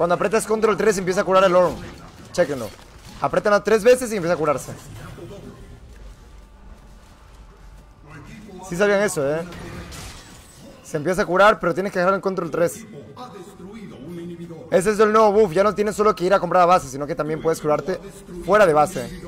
Cuando apretas control 3 empieza a curar el oro. Chequenlo. Apretan tres veces y empieza a curarse. Sí sabían eso, eh. Se empieza a curar, pero tienes que dejar en control 3. Ese es el nuevo buff. Ya no tienes solo que ir a comprar a base, sino que también puedes curarte fuera de base.